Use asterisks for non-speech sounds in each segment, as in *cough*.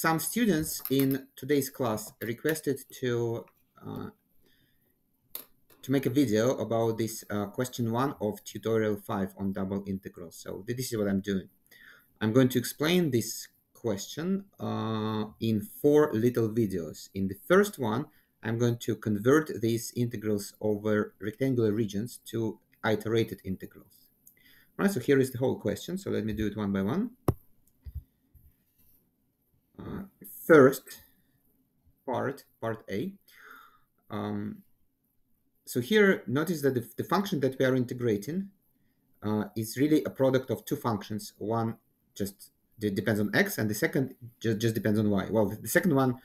some students in today's class requested to uh, to make a video about this uh, question one of tutorial five on double integrals. So this is what I'm doing. I'm going to explain this question uh, in four little videos. In the first one, I'm going to convert these integrals over rectangular regions to iterated integrals. All right, so here is the whole question. So let me do it one by one. First part, part A. Um, so here, notice that the, the, function that we are integrating uh, is really a product of two functions. One just depends on x, and the second just, just depends on y. Well, the second one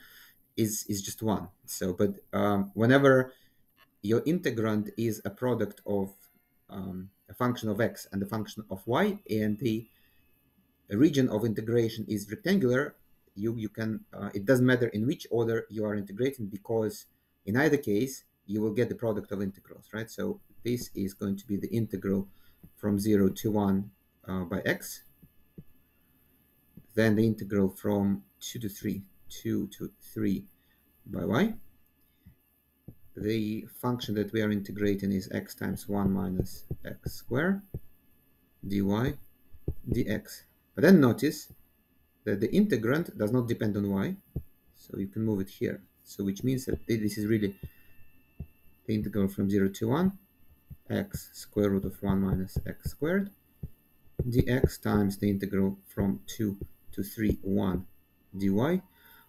is, is just one. So, but um, whenever your integrand is a product of um, a function of x and a function of y, and the region of integration is rectangular, you you can uh, it doesn't matter in which order you are integrating because in either case you will get the product of integrals right? So this is going to be the integral from 0 to 1 uh, by x then the integral from 2 to 3 2 to 3 by y. The function that we are integrating is x times 1 minus x squared dy dx but then notice that the integrand does not depend on y. So you can move it here. So which means that this is really the integral from 0 to 1 x square root of 1 minus x squared dx times the integral from 2 to 3 1 dy.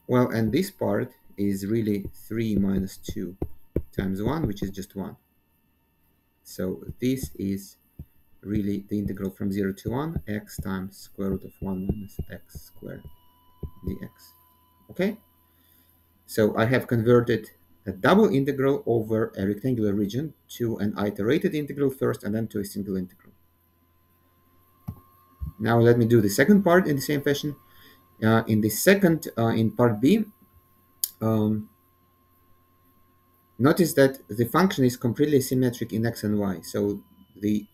Well, and this part is really 3 minus 2 times 1, which is just 1. So this is really the integral from 0 to 1 x times square root of 1 minus x squared dx. Okay? So I have converted a double integral over a rectangular region to an iterated integral first and then to a single integral. Now let me do the second part in the same fashion. Uh, in the second, uh, in part B, um, notice that the function is completely symmetric in x and y. So the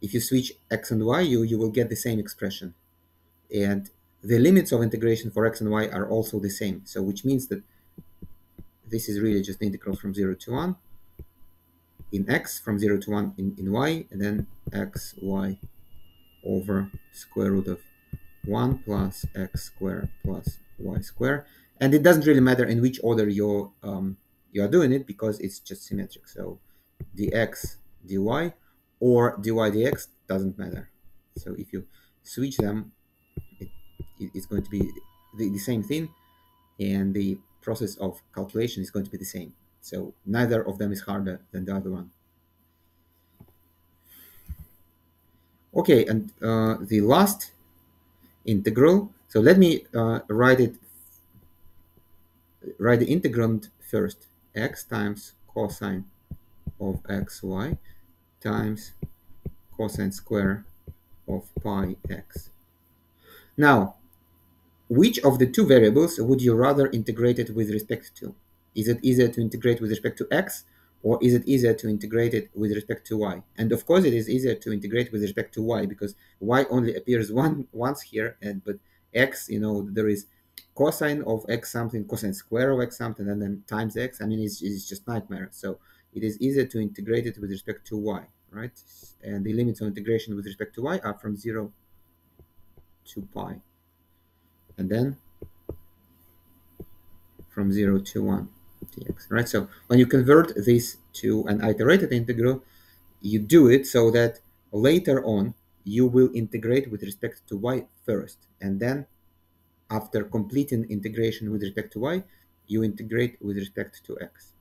if you switch x and y, you, you will get the same expression. And the limits of integration for x and y are also the same. So which means that this is really just integral from 0 to 1 in x, from 0 to 1 in, in y, and then x, y over square root of 1 plus x square plus y square. And it doesn't really matter in which order you um, you are doing it because it's just symmetric. So dx, dy or dy dx doesn't matter. So if you switch them, it, it's going to be the, the same thing and the process of calculation is going to be the same. So neither of them is harder than the other one. Okay, and uh, the last integral. So let me uh, write it, write the integrand first. x times cosine of xy times cosine square of pi x. Now, which of the two variables would you rather integrate it with respect to? Is it easier to integrate with respect to x or is it easier to integrate it with respect to y? And of course it is easier to integrate with respect to y because y only appears *laughs* one once here and but x, you know, there is cosine of x something, cosine square of x something and then times x. I mean, it's, it's just nightmare. So it is easier to integrate it with respect to y right? And the limits of integration with respect to y are from 0 to pi. And then from 0 to 1 dx, right? So when you convert this to an iterated integral, you do it so that later on you will integrate with respect to y first. And then after completing integration with respect to y, you integrate with respect to x.